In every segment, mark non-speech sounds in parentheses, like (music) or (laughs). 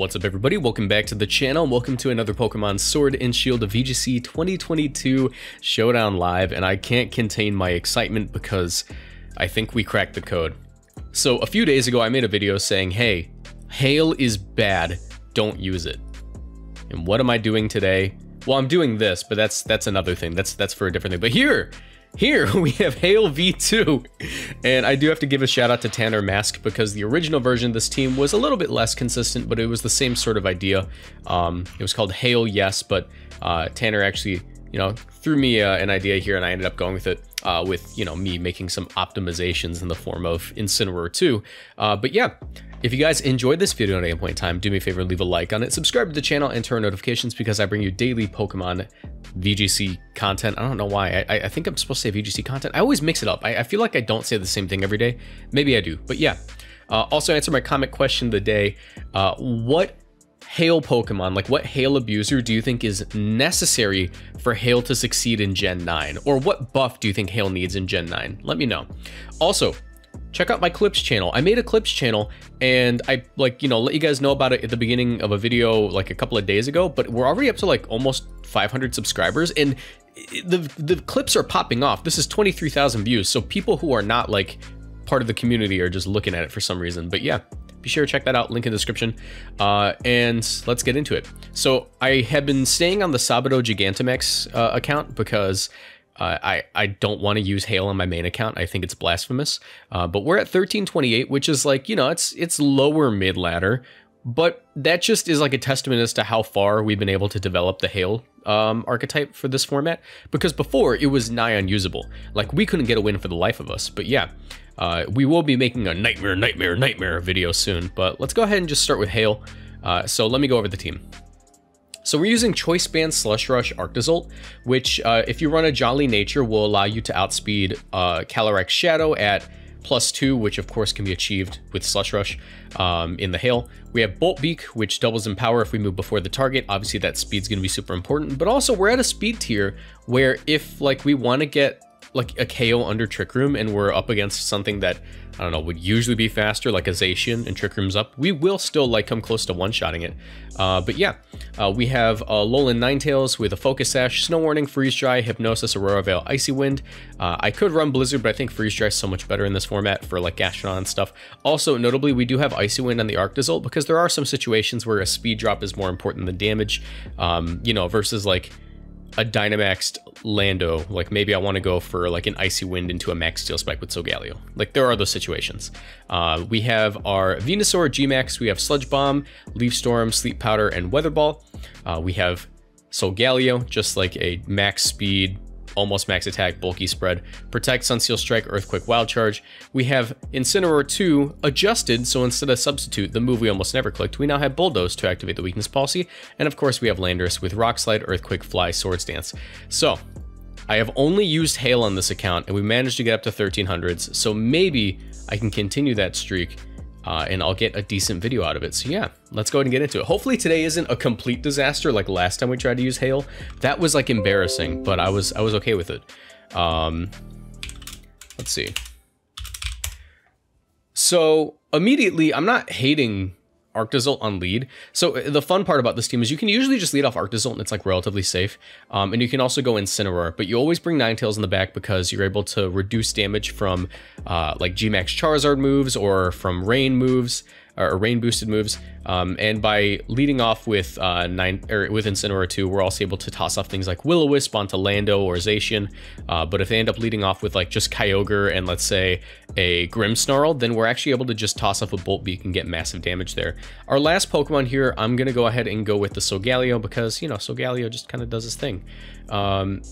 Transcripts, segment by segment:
What's up everybody, welcome back to the channel, welcome to another Pokemon Sword and Shield VGC 2022 Showdown Live, and I can't contain my excitement because I think we cracked the code. So a few days ago I made a video saying, hey, Hail is bad, don't use it. And what am I doing today? Well, I'm doing this, but that's that's another thing, that's, that's for a different thing. But here, here (laughs) we have Hail V2, and I do have to give a shout out to Tanner Mask because the original version of this team was a little bit less consistent, but it was the same sort of idea. Um, it was called Hail Yes, but uh, Tanner actually, you know, threw me uh, an idea here, and I ended up going with it. Uh, with you know me making some optimizations in the form of Incineroar 2. Uh, but yeah, if you guys enjoyed this video at any point in time, do me a favor, leave a like on it, subscribe to the channel, and turn notifications because I bring you daily Pokemon VGC content. I don't know why. I, I think I'm supposed to say VGC content. I always mix it up. I, I, feel like I don't say the same thing every day. Maybe I do, but yeah. Uh, also, answer my comment question of the day. Uh, what Hail Pokemon, like what Hail Abuser do you think is necessary for Hail to succeed in Gen 9? Or what buff do you think Hail needs in Gen 9? Let me know. Also, check out my clips channel. I made a clips channel and I like, you know, let you guys know about it at the beginning of a video like a couple of days ago, but we're already up to like almost 500 subscribers and the the clips are popping off. This is 23,000 views. So people who are not like part of the community are just looking at it for some reason. But yeah, be sure to check that out, link in the description. Uh, and let's get into it. So I have been staying on the Sabado Gigantamax uh, account because uh, I, I don't want to use Hail on my main account. I think it's blasphemous. Uh, but we're at 1328, which is like, you know, it's it's lower mid ladder. But that just is like a testament as to how far we've been able to develop the Hail um, archetype for this format. Because before, it was nigh unusable. Like, we couldn't get a win for the life of us. But yeah, uh, we will be making a Nightmare, Nightmare, Nightmare video soon. But let's go ahead and just start with Hail. Uh, so let me go over the team. So we're using Choice Band Slush Rush Arctozolt, which uh, if you run a Jolly Nature will allow you to outspeed uh, Calyrex Shadow at plus two, which of course can be achieved with Slush Rush um, in the Hail. We have Bolt Beak, which doubles in power if we move before the target. Obviously that speed's gonna be super important, but also we're at a speed tier where if like we wanna get like a KO under Trick Room and we're up against something that I don't know, would usually be faster, like a Zacian and Trick Room's up, we will still like come close to one-shotting it. Uh, but yeah, uh, we have uh, Alolan Ninetales with a Focus Sash, Snow Warning, Freeze Dry, Hypnosis, Aurora Veil, Icy Wind. Uh, I could run Blizzard, but I think Freeze Dry is so much better in this format for like Gastrodon and stuff. Also, notably, we do have Icy Wind on the Arc Arctozolt because there are some situations where a speed drop is more important than damage, um, you know, versus like a Dynamaxed Lando, like maybe I want to go for like an Icy Wind into a Max Steel Spike with Solgaleo. Like there are those situations. Uh, we have our Venusaur G-Max, we have Sludge Bomb, Leaf Storm, Sleep Powder, and Weather Ball. Uh, we have Solgaleo, just like a max speed almost max attack, bulky spread, protect, Sunsteel Strike, Earthquake, Wild Charge. We have Incineroar 2 adjusted, so instead of Substitute, the move we almost never clicked, we now have Bulldoze to activate the Weakness Policy, and of course we have Landorus with Rock Slide, Earthquake, Fly, Swords Dance. So, I have only used Hail on this account, and we managed to get up to 1300s, so maybe I can continue that streak uh, and I'll get a decent video out of it. So yeah, let's go ahead and get into it. Hopefully today isn't a complete disaster like last time we tried to use hail. That was like embarrassing, but I was I was okay with it. Um, let's see. So immediately, I'm not hating Arctozolt on lead. So uh, the fun part about this team is you can usually just lead off Arctozolt and it's like relatively safe. Um, and you can also go Incineroar, but you always bring Ninetales in the back because you're able to reduce damage from uh, like G-Max Charizard moves or from Rain moves or rain boosted moves. Um, and by leading off with uh, nine or with Incineroar 2, we're also able to toss off things like Will-O-Wisp onto Lando or Zacian. Uh, but if they end up leading off with like just Kyogre and let's say a Grimmsnarl, then we're actually able to just toss off a Bolt Beak and get massive damage there. Our last Pokemon here, I'm gonna go ahead and go with the Solgaleo because you know Solgaleo just kind of does his thing. Um,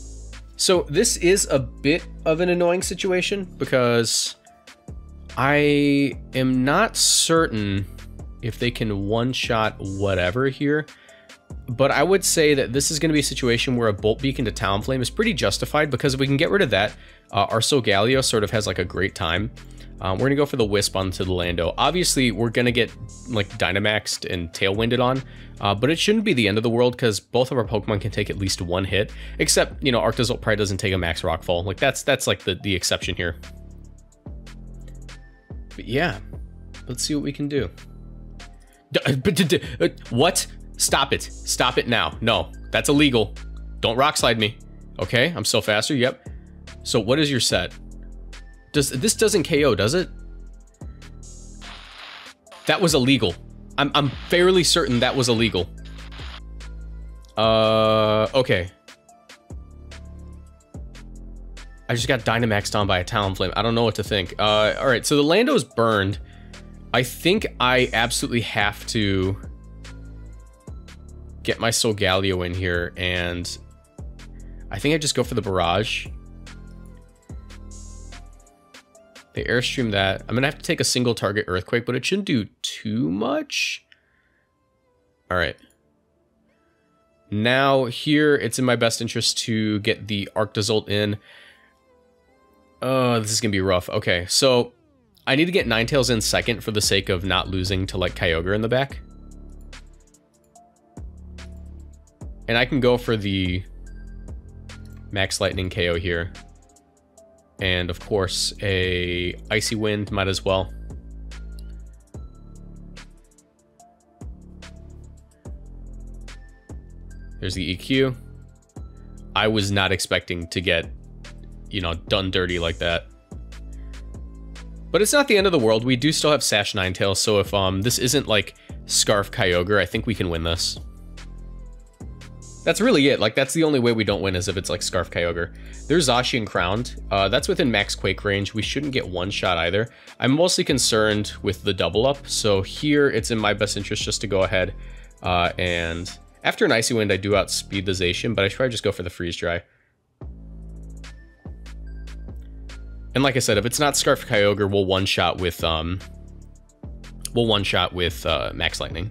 so this is a bit of an annoying situation because I am not certain if they can one-shot whatever here, but I would say that this is going to be a situation where a Bolt Beak into Talonflame is pretty justified because if we can get rid of that, uh, our Solgaleo sort of has like a great time. Um, we're going to go for the Wisp onto the Lando. Obviously, we're going to get like Dynamaxed and Tailwinded on, uh, but it shouldn't be the end of the world because both of our Pokemon can take at least one hit, except, you know, Arctozolt probably doesn't take a Max Rockfall. Like, that's that's like the, the exception here. But yeah, let's see what we can do. Uh, what? Stop it. Stop it now. No, that's illegal. Don't rock slide me. Okay, I'm still faster. Yep. So what is your set? Does This doesn't KO, does it? That was illegal. I'm, I'm fairly certain that was illegal. Uh, okay. I just got Dynamaxed on by a Talonflame. I don't know what to think. Uh, all right, so the Lando's burned. I think I absolutely have to get my Solgaleo in here, and I think I just go for the Barrage. They airstream that. I'm gonna have to take a single target Earthquake, but it shouldn't do too much. All right. Now here, it's in my best interest to get the Arctozolt in. Oh, this is gonna be rough. Okay, so I need to get Ninetales in second for the sake of not losing to like Kyogre in the back. And I can go for the Max Lightning KO here. And of course, a Icy Wind might as well. There's the EQ. I was not expecting to get, you know, done dirty like that. But it's not the end of the world. We do still have Sash Ninetales, so if um this isn't like Scarf Kyogre, I think we can win this. That's really it. Like, that's the only way we don't win is if it's like Scarf Kyogre. There's Zacian Crowned. Uh, that's within max Quake range. We shouldn't get one shot either. I'm mostly concerned with the double up. So here, it's in my best interest just to go ahead. Uh, and after an Icy Wind, I do outspeed the Zacian, but I should probably just go for the Freeze Dry. And like I said, if it's not Scarf Kyogre, we'll one-shot with, um... We'll one-shot with uh, Max Lightning.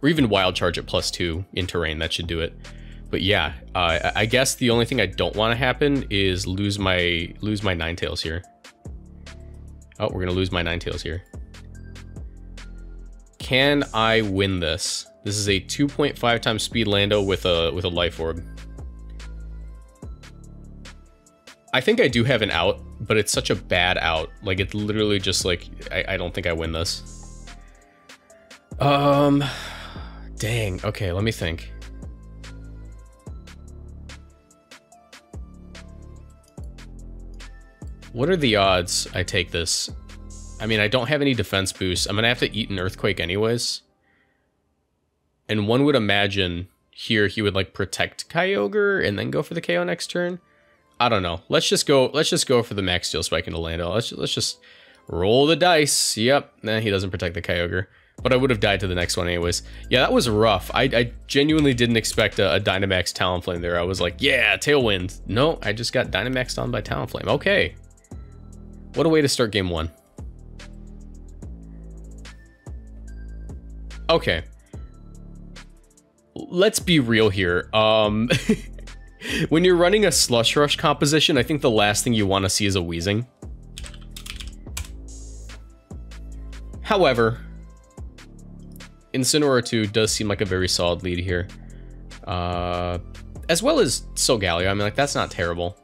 Or even Wild Charge at plus two in terrain, that should do it. But yeah, uh, I guess the only thing I don't want to happen is lose my lose my Ninetales here. Oh, we're gonna lose my Ninetales here. Can I win this? This is a 2.5 times speed Lando with a with a life orb. I think I do have an out, but it's such a bad out. Like it's literally just like I, I don't think I win this. Um Dang. Okay, let me think. What are the odds I take this? I mean, I don't have any defense boost. I'm going to have to eat an Earthquake anyways. And one would imagine here he would like protect Kyogre and then go for the KO next turn. I don't know. Let's just go. Let's just go for the Max Steel Spike into Lando. Let's let's just roll the dice. Yep. Nah, he doesn't protect the Kyogre. But I would have died to the next one anyways. Yeah, that was rough. I, I genuinely didn't expect a, a Dynamax Talonflame there. I was like, yeah, Tailwind. No, I just got Dynamaxed on by Talonflame. Okay. What a way to start game one. Okay. Let's be real here. Um, (laughs) when you're running a Slush Rush composition, I think the last thing you want to see is a wheezing. However, Incineroar 2 does seem like a very solid lead here. Uh, as well as Solgaleo. I mean, like, that's not terrible.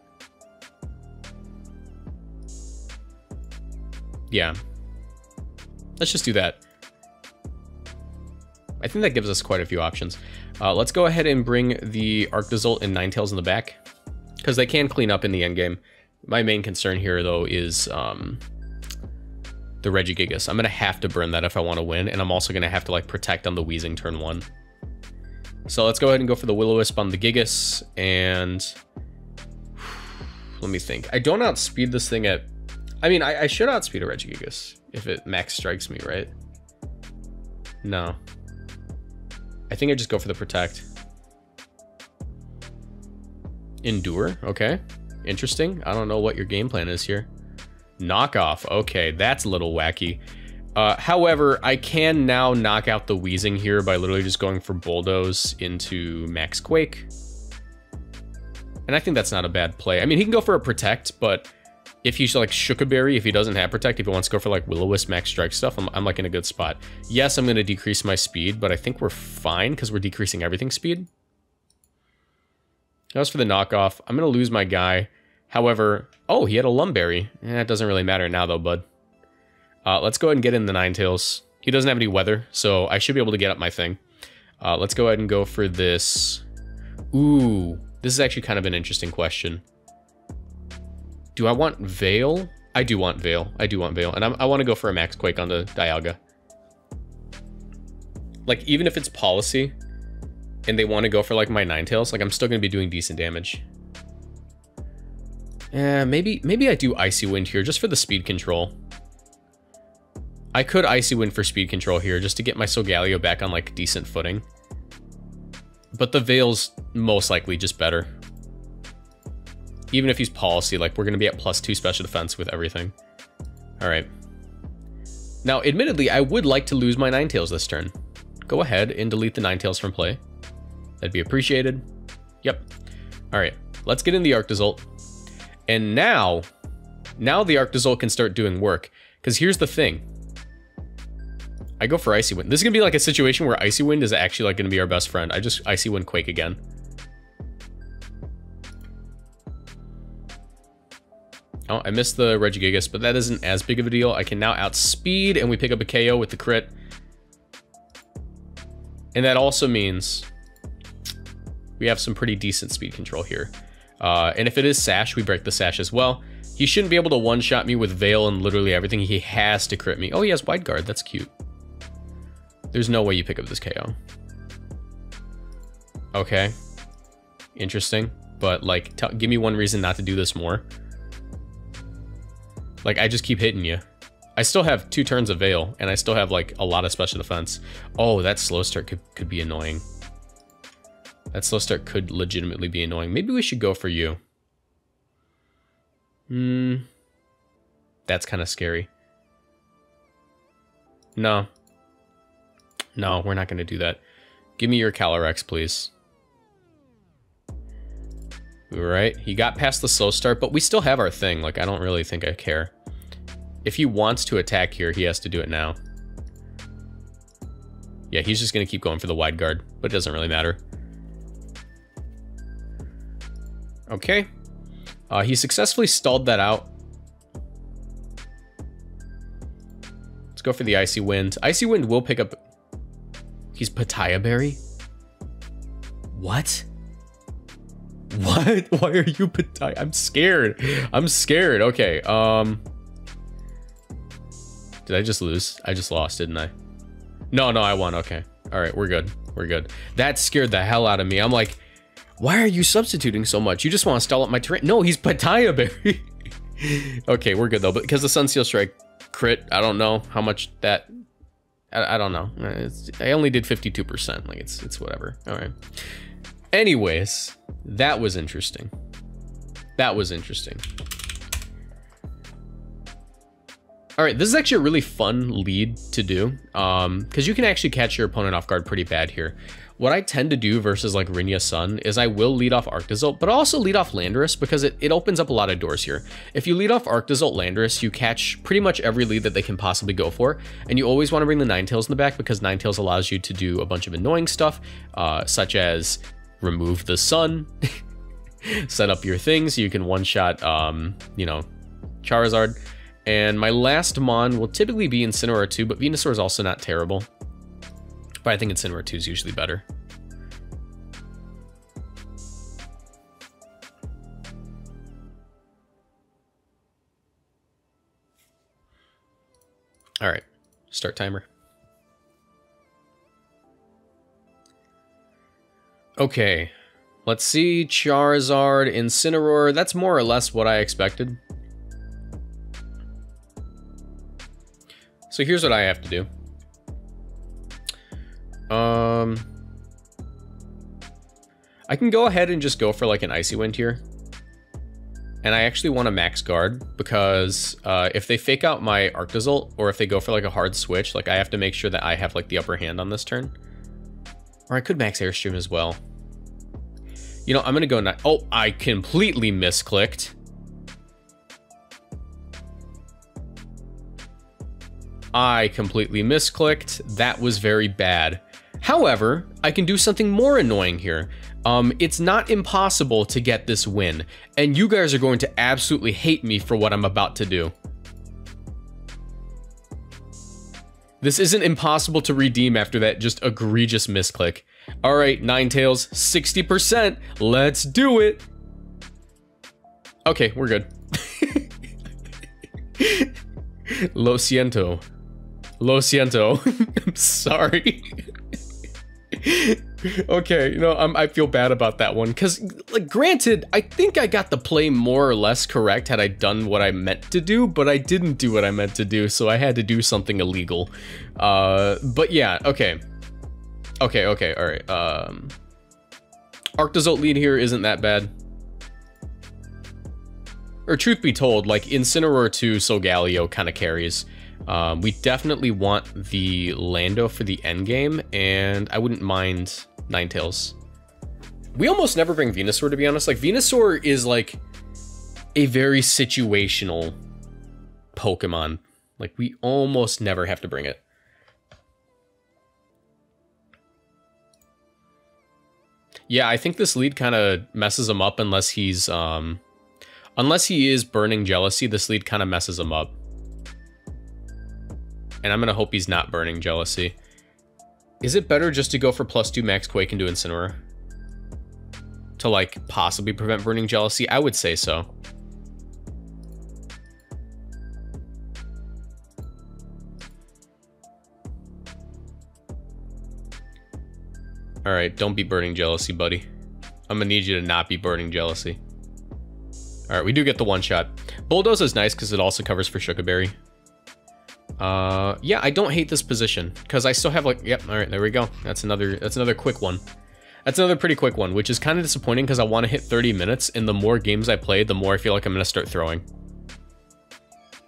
Yeah. Let's just do that. I think that gives us quite a few options. Uh, let's go ahead and bring the Arc Arctozolt and Ninetales in the back. Because they can clean up in the endgame. My main concern here, though, is... Um, the Regigigas. I'm going to have to burn that if I want to win, and I'm also going to have to like protect on the Weezing turn one. So let's go ahead and go for the Will-O-Wisp on the Gigas, and (sighs) let me think. I don't outspeed this thing at, I mean, I, I should outspeed a Regigigas if it max strikes me, right? No. I think I just go for the Protect. Endure, okay. Interesting. I don't know what your game plan is here. Knockoff. Okay, that's a little wacky. Uh, however, I can now knock out the Weezing here by literally just going for Bulldoze into Max Quake. And I think that's not a bad play. I mean, he can go for a Protect, but if he's like Shuca Berry, if he doesn't have Protect, if he wants to go for like Will-O-Wisp Max Strike stuff, I'm, I'm like in a good spot. Yes, I'm going to decrease my speed, but I think we're fine because we're decreasing everything speed. Was for the knockoff. I'm going to lose my guy. However, oh, he had a Lum Berry. Eh, doesn't really matter now though, bud. Uh, let's go ahead and get in the Ninetales. He doesn't have any weather, so I should be able to get up my thing. Uh, let's go ahead and go for this. Ooh, this is actually kind of an interesting question. Do I want Veil? I do want Veil. I do want Veil. And I'm, i want to go for a Max Quake on the Dialga. Like, even if it's policy, and they want to go for like my Ninetales, like I'm still going to be doing decent damage. Yeah, maybe maybe I do Icy Wind here just for the speed control. I could Icy Wind for speed control here just to get my Solgaleo back on like decent footing. But the Veil's most likely just better. Even if he's policy, like we're going to be at plus two special defense with everything. All right. Now, admittedly, I would like to lose my Ninetales this turn. Go ahead and delete the Ninetales from play. That'd be appreciated. Yep. All right, let's get in the Arctozolt. And now, now the Arctozolt can start doing work. Because here's the thing. I go for Icy Wind. This is going to be like a situation where Icy Wind is actually like going to be our best friend. I just Icy Wind Quake again. Oh, I missed the Regigigas, but that isn't as big of a deal. I can now outspeed, and we pick up a KO with the crit. And that also means we have some pretty decent speed control here. Uh, and if it is Sash, we break the Sash as well. He shouldn't be able to one-shot me with Veil and literally everything. He has to crit me. Oh, he has Wide Guard. That's cute. There's no way you pick up this KO. Okay. Interesting. But, like, give me one reason not to do this more. Like, I just keep hitting you. I still have two turns of Veil, and I still have, like, a lot of special defense. Oh, that slow start could, could be annoying. That slow start could legitimately be annoying. Maybe we should go for you. Hmm. That's kind of scary. No. No, we're not going to do that. Give me your Calyrex, please. Alright, he got past the slow start, but we still have our thing. Like, I don't really think I care. If he wants to attack here, he has to do it now. Yeah, he's just going to keep going for the wide guard, but it doesn't really matter. Okay. Uh, he successfully stalled that out. Let's go for the Icy Wind. Icy Wind will pick up... He's Payapa Berry? What? What? (laughs) Why are you Payapa? I'm scared. I'm scared. Okay, um... Did I just lose? I just lost, didn't I? No, no, I won. Okay. All right, we're good. We're good. That scared the hell out of me. I'm like, why are you substituting so much? You just want to stall up my terrain. No, he's Payapa Berry. (laughs) okay, we're good though. But because the Sunsteel Strike crit, I don't know how much that. I, I don't know. Uh, it's, I only did 52%. Like it's it's whatever. All right. Anyways, that was interesting. That was interesting. All right, this is actually a really fun lead to do because um, you can actually catch your opponent off guard pretty bad here. What I tend to do versus like Rinya Sun is I will lead off Arctozolt, but I also lead off Landorus because it, it opens up a lot of doors here. If you lead off Arctozolt Landorus, you catch pretty much every lead that they can possibly go for, and you always want to bring the Ninetales in the back because Ninetales allows you to do a bunch of annoying stuff, uh, such as remove the sun, (laughs) set up your things so you can one-shot, um, you know, Charizard. And my last Mon will typically be Incineroar 2, but Venusaur is also not terrible. But I think Incineroar 2 is usually better. All right, start timer. Okay, let's see, Charizard, Incineroar, that's more or less what I expected. So here's what I have to do. Um, I can go ahead and just go for like an Icy Wind here. And I actually want a max guard because uh, if they fake out my Arctozolt or if they go for like a hard switch, like I have to make sure that I have like the upper hand on this turn. Or I could max Airstream as well. You know, I'm going to go... Oh, I completely misclicked. I completely misclicked. That was very bad. However, I can do something more annoying here. Um, it's not impossible to get this win, and you guys are going to absolutely hate me for what I'm about to do. This isn't impossible to redeem after that just egregious misclick. All right, Ninetales, 60%. Let's do it. Okay, we're good. (laughs) Lo siento. Lo siento. (laughs) I'm sorry. okay, you know, I'm, I feel bad about that one because, like, granted, I think I got the play more or less correct had I done what I meant to do, but I didn't do what I meant to do, so I had to do something illegal. Uh, but yeah, okay, okay, okay, all right. Um, Arctozolt lead here isn't that bad. Or truth be told, like Incineroar 2 Solgaleo kind of carries. Um, we definitely want the Lando for the end game, and I wouldn't mind Ninetales. We almost never bring Venusaur, to be honest. Like, Venusaur is, like, a very situational Pokemon. Like, we almost never have to bring it. Yeah, I think this lead kind of messes him up unless he's, um... Unless he is burning Jealousy, this lead kind of messes him up. And I'm going to hope he's not burning Jealousy. Is it better just to go for plus 2 max Quake into Incineroar? To, like, possibly prevent burning Jealousy? I would say so. Alright, don't be burning Jealousy, buddy. I'm gonna need you to not be burning Jealousy. Alright, we do get the one shot. Bulldoze is nice because it also covers for Shuca Berry. Uh, yeah, I don't hate this position because I still have like, yep, all right, there we go. That's another, that's another quick one. That's another pretty quick one, which is kind of disappointing because I want to hit 30 minutes and the more games I play, the more I feel like I'm going to start throwing.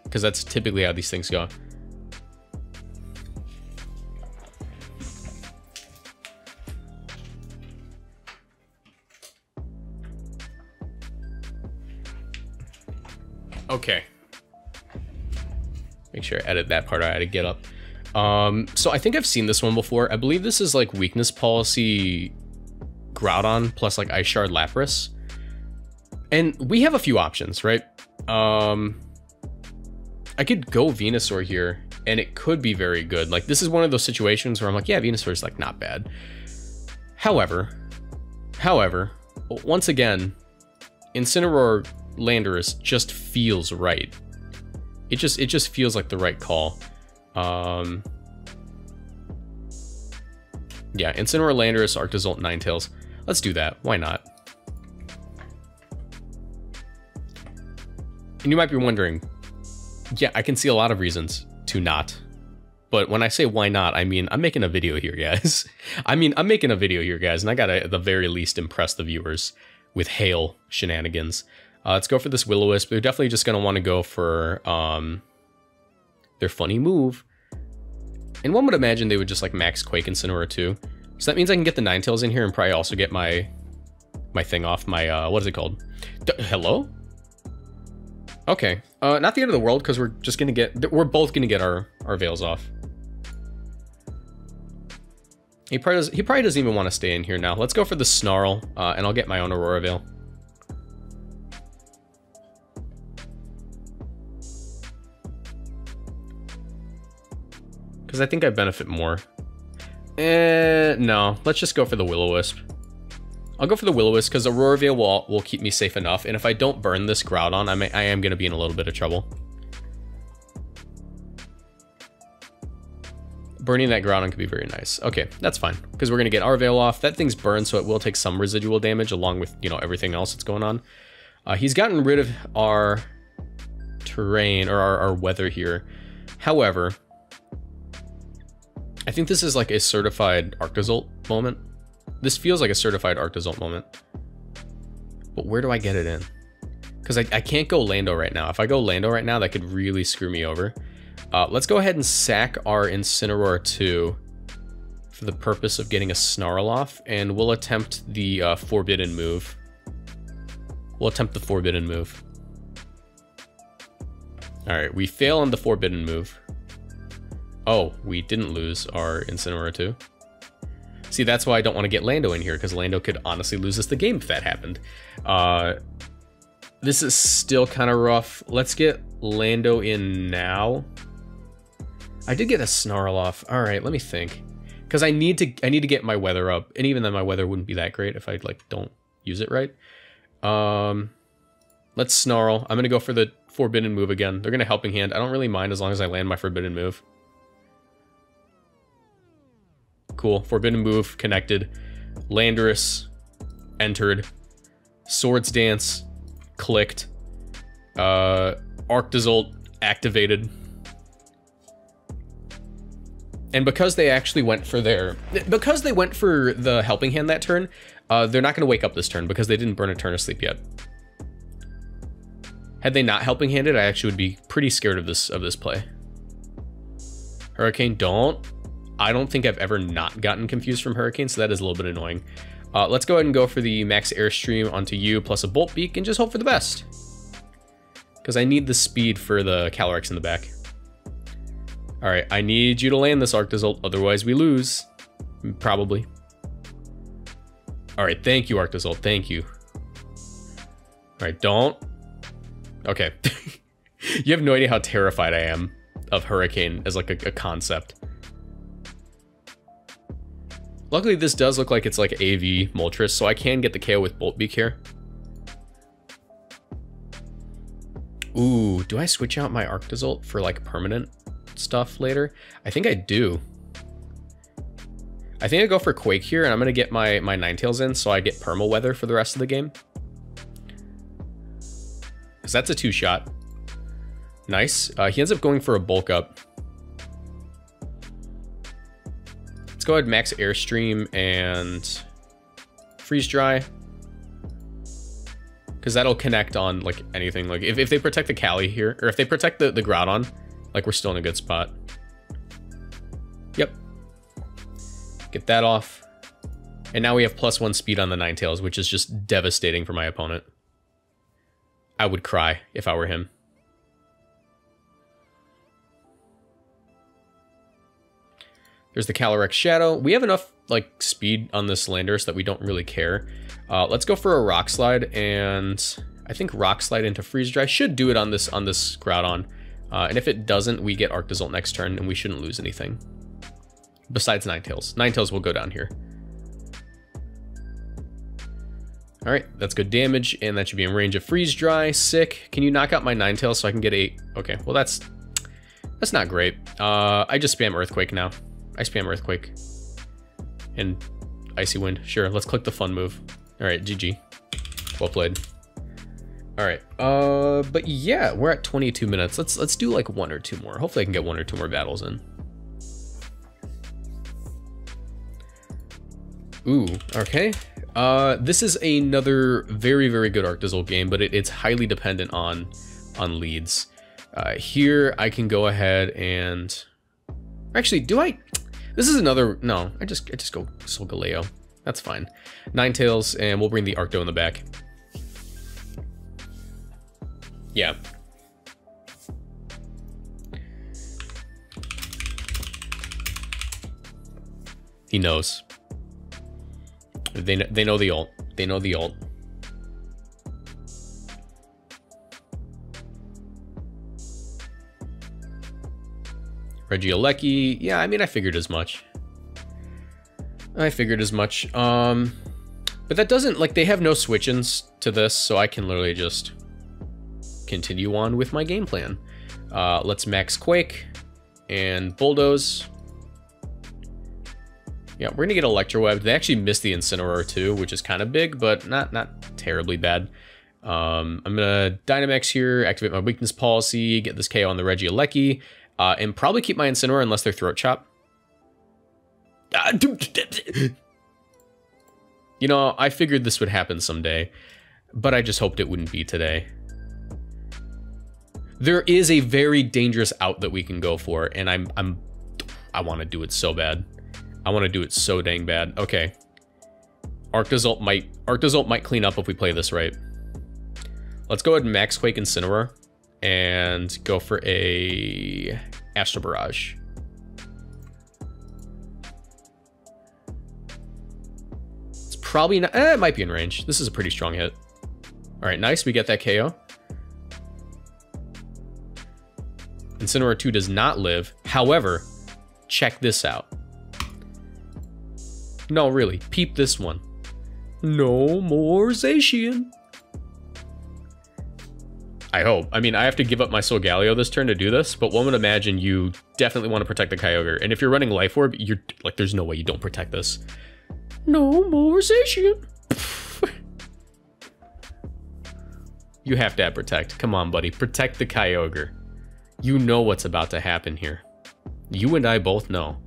Because that's typically how these things go. Sure edit that part I had to get up. Um, so I think I've seen this one before. I believe this is like weakness policy Groudon plus like Ice Shard Lapras. And we have a few options, right? Um, I could go Venusaur here and it could be very good. Like this is one of those situations where I'm like, yeah, Venusaur is like not bad. However, however, once again, Incineroar Landorus just feels right it just it just feels like the right call. Um, yeah, Incineroar, Landorus, Arctozolt, Ninetales. Let's do that. Why not? And you might be wondering, yeah, I can see a lot of reasons to not. But when I say why not, I mean, I'm making a video here, (laughs) guys. I mean, I'm making a video here, guys, and I gotta, at the very least, impress the viewers with hail shenanigans. Uh, let's go for this Will-O-Wisp. They're definitely just going to want to go for um, their funny move. And one would imagine they would just like max Quake and Incineroar too. So that means I can get the Ninetales in here and probably also get my my thing off my, uh, what is it called? D hello? Okay, uh, not the end of the world because we're just gonna get, we're both gonna get our, our veils off. He probably, does, he probably doesn't even want to stay in here now. Let's go for the Snarl, uh, and I'll get my own Aurora Veil. Because I think I benefit more. Eh, no. Let's just go for the Will-O-Wisp. I'll go for the Will-O-Wisp because Aurora Veil will, will keep me safe enough. And if I don't burn this Groudon, I, may, I am going to be in a little bit of trouble. Burning that Groudon could be very nice. Okay, that's fine. Because we're going to get our Veil off. That thing's burned, so it will take some residual damage along with, you know, everything else that's going on. Uh, he's gotten rid of our terrain or our, our weather here. However, I think this is like a certified Arctozolt moment. This feels like a certified Arctozolt moment. But where do I get it in? Because I, I can't go Lando right now. If I go Lando right now, that could really screw me over. Uh, let's go ahead and sack our Incineroar 2 for the purpose of getting a Snarl off, and we'll attempt the uh, Forbidden move. We'll attempt the Forbidden move. Alright, we fail on the Forbidden move. Oh, we didn't lose our Incineroar 2. See, that's why I don't want to get Lando in here, because Lando could honestly lose us the game if that happened. Uh, this is still kind of rough. Let's get Lando in now. I did get a snarl off. All right, let me think. Because I need to I need to get my weather up. And even then my weather wouldn't be that great if I like don't use it right. Um, let's snarl. I'm going to go for the forbidden move again. They're going to helping hand. I don't really mind as long as I land my forbidden move. Cool. Forbidden move connected. Landorus entered. Swords Dance clicked. Uh, Arctozolt activated. And because they actually went for their... Because they went for the helping hand that turn, uh, they're not going to wake up this turn because they didn't burn a turn of sleep yet. Had they not helping handed, I actually would be pretty scared of this of this play. Hurricane, don't. I don't think I've ever not gotten confused from Hurricane, so that is a little bit annoying. Uh, let's go ahead and go for the max airstream onto you plus a bolt beak and just hope for the best. Because I need the speed for the Calyrex in the back. All right, I need you to land this Arctozolt, otherwise we lose. Probably. All right, thank you, Arctozolt, thank you. All right, don't. Okay. (laughs) you have no idea how terrified I am of Hurricane as like a, a concept. Luckily, this does look like it's like AV Moltres, so I can get the KO with Bolt Beak here. Ooh, do I switch out my Arctozolt for like permanent stuff later? I think I do. I think I go for Quake here, and I'm going to get my, my Ninetales in so I get Perma Weather for the rest of the game. Because that's a two-shot. Nice. Uh, he ends up going for a bulk up. Go ahead max Airstream and Freeze Dry. Because that'll connect on, like, anything. Like, if, if they protect the Cali here, or if they protect the, the Groudon, like, we're still in a good spot. Yep. Get that off. And now we have plus one speed on the Ninetales, which is just devastating for my opponent. I would cry if I were him. There's the Calyrex Shadow. We have enough like speed on this Landorus that we don't really care. Uh, let's go for a Rock Slide, and I think Rock Slide into Freeze Dry should do it on this on this Groudon. Uh, and if it doesn't, we get Arctozolt next turn, and we shouldn't lose anything. Besides Ninetales. Ninetales will go down here. All right, that's good damage, and that should be in range of Freeze Dry. Sick. Can you knock out my Ninetales so I can get eight? Okay, well that's that's not great. Uh, I just spam Earthquake now. I spam Earthquake. And Icy Wind. Sure, let's click the fun move. All right, GG. Well played. All right, uh, but yeah, we're at 22 minutes. Let's let's do like one or two more. Hopefully I can get one or two more battles in. Ooh, okay. Uh, this is another very, very good Arctozolt game, but it, it's highly dependent on on leads. Uh, here, I can go ahead and... Actually, do I... This is another... No, I just I just go Solgaleo. That's fine. Ninetales, and we'll bring the Arcto in the back. Yeah. He knows. They they know the ult. They know the ult. Regieleki, yeah, I mean, I figured as much. I figured as much. Um, but that doesn't, like, they have no switch-ins to this, so I can literally just continue on with my game plan. Uh, let's max Quake and Bulldoze. Yeah, we're gonna get Electroweb. They actually missed the Incineroar too, which is kind of big, but not not terribly bad. Um, I'm gonna Dynamax here, activate my weakness policy, get this KO on the Regieleki, uh, and probably keep my Incineroar unless they're Throat Chop. You know, I figured this would happen someday, but I just hoped it wouldn't be today. There is a very dangerous out that we can go for, and I'm I'm I want to do it so bad. I want to do it so dang bad. Okay. Arctozolt might Arctozolt might clean up if we play this right. Let's go ahead and Max Quake Incineroar and go for a Astral Barrage. It's probably not, eh, it might be in range. This is a pretty strong hit. All right, nice, we get that KO. Incineroar 2 does not live. However, check this out. No, really, peep this one. No more Zacian. I hope. I mean, I have to give up my Solgaleo this turn to do this, but one would imagine you definitely want to protect the Kyogre. And if you're running Life Orb, you're like, there's no way you don't protect this. No more Zacian. (laughs) you have to have Protect. Come on, buddy. Protect the Kyogre. You know what's about to happen here. You and I both know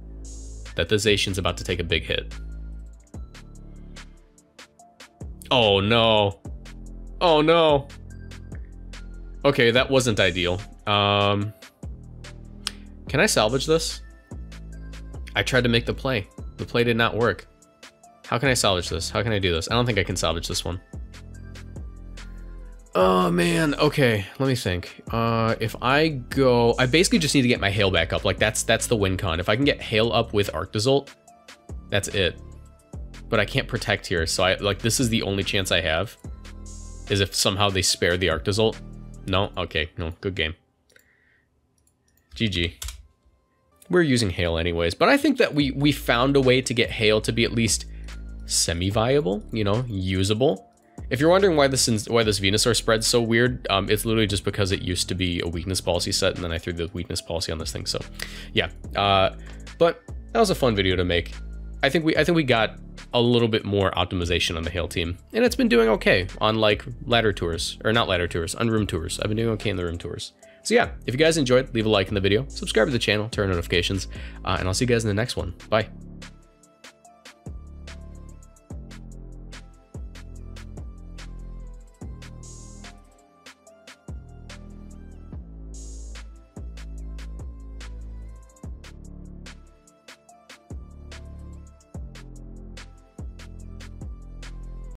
that the Zacian's about to take a big hit. Oh no. Oh no. Okay, that wasn't ideal. Um, can I salvage this? I tried to make the play. The play did not work. How can I salvage this? How can I do this? I don't think I can salvage this one. Oh man, okay, let me think. Uh, if I go, I basically just need to get my hail back up. Like that's that's the win con. If I can get hail up with Arctozolt, that's it. But I can't protect here, so I like this is the only chance I have. Is if somehow they spare the Arctozolt. No? Okay, no, good game. GG. We're using Hail anyways, but I think that we, we found a way to get Hail to be at least semi-viable, you know, usable. If you're wondering why this why this Venusaur spread's so weird, um, it's literally just because it used to be a weakness policy set, and then I threw the weakness policy on this thing. So, yeah. Uh, but that was a fun video to make. I think we I think we got a little bit more optimization on the Hail team. And it's been doing okay on like ladder tours, or not ladder tours, on room tours. I've been doing okay in the room tours. So yeah, if you guys enjoyed, leave a like in the video, subscribe to the channel, turn on notifications, uh, and I'll see you guys in the next one. Bye.